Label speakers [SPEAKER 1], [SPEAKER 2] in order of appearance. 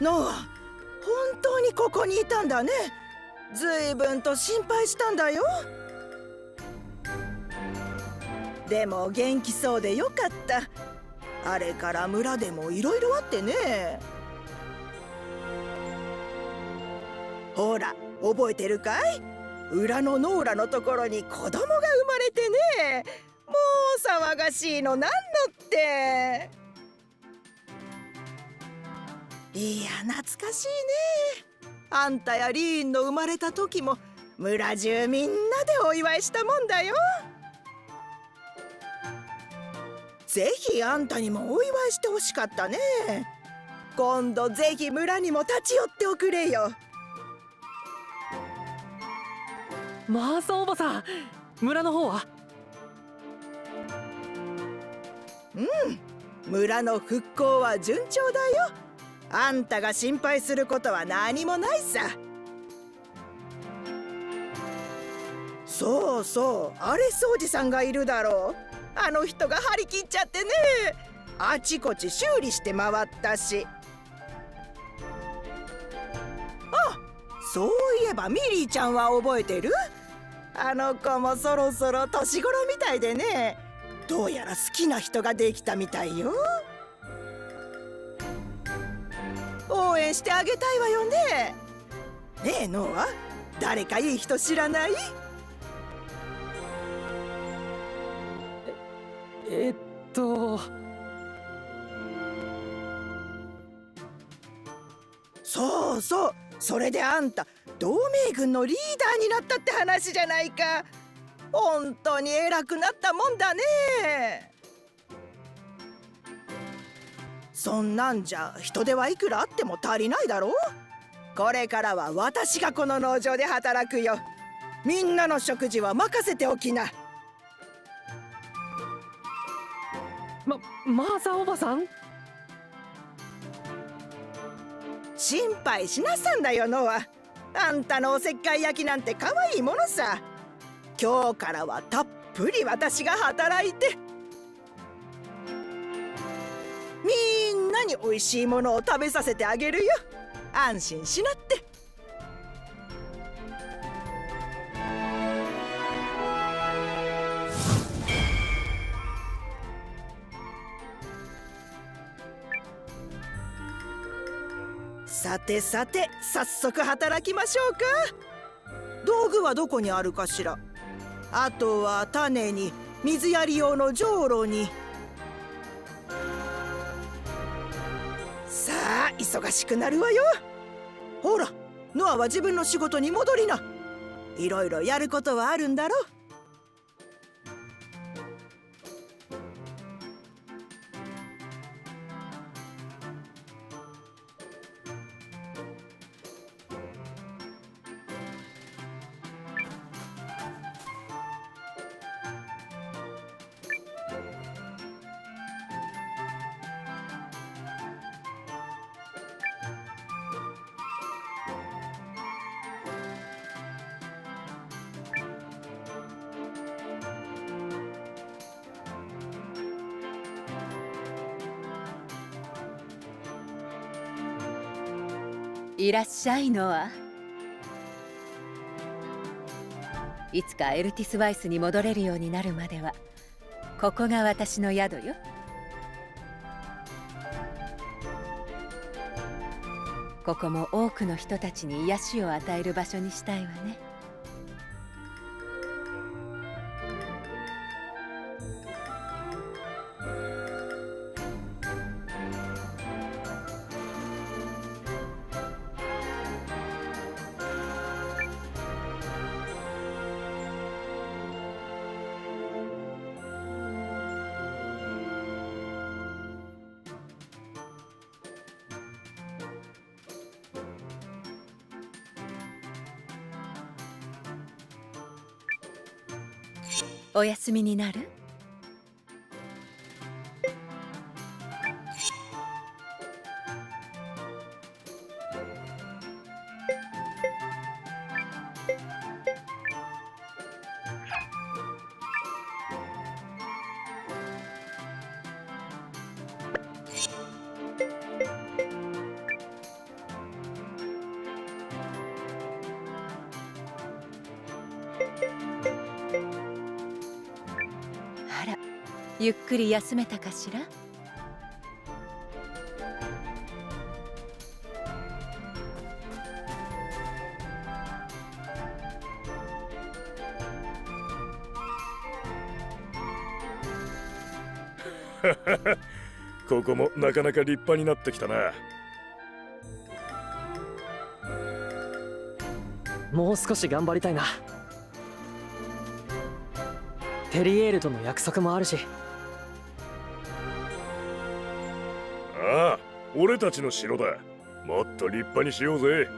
[SPEAKER 1] ノア本当にここにいたんだね。ずいぶんと心配したんだよ。でも元気そうでよかった。あれから村でもいろいろあってね。ほら覚えてるかい？裏のノーラのところに子供が生まれてね。もう騒がしいのなんのって。いや懐かしいね。あんたやリーンの生まれた時も村中みんなでお祝いしたもんだよ。ぜひあんたにもお祝いしてほしかったね。今度ぜひ村にも立ち寄っておくれよ。
[SPEAKER 2] マーサおばさん村の方は？
[SPEAKER 1] うん村の復興は順調だよあんたが心配することは何もないさ。そうそうあれ掃除さんがいるだろう。あの人が張り切っちゃってね。あちこち修理して回ったし。あそういえばミリーちゃんは覚えてる？あの子もそろそろ年頃みたいでね。どうやら好きな人ができたみたいよ。応援してあげたいわよね。ねえノア。誰かいい人知らない？
[SPEAKER 2] えっと。
[SPEAKER 1] そうそう。それであんた同盟軍のリーダーになったって話じゃないか。本当に偉くなったもんだねそんなんじゃ人手はいくらあっても足りないだろう？これからは私がこの農場で働くよ。みんなの食事は任せておきな。
[SPEAKER 2] まマーサおばさん？
[SPEAKER 1] 心配しなさんだよノア。あんたのおせっかい焼きなんて可愛いものさ。今日からはたっぷり私が働いてに美味しいものを食べさせてあげるよ。安心しなって。さてさて早速働きましょうか。道具はどこにあるかしら？あとは種に水やり用のじょうろに。忙しくなるわよ。ほらノアは自分の仕事に戻りな。いろいろやることはあるんだろ？
[SPEAKER 3] いらっしゃいのは。いつかエルティス・ワイスに戻れるようになるまではここが私の宿よ。ここも多くの人たちに癒しを与える場所にしたいわね。お休みになる？ゆっくり休めたかしら？
[SPEAKER 4] ここもなかなか立派になってきたな。
[SPEAKER 2] もう少し頑張りたいな。テリエールとの約束もあるし
[SPEAKER 4] 俺たちの城だ。もっと立派にしようぜ。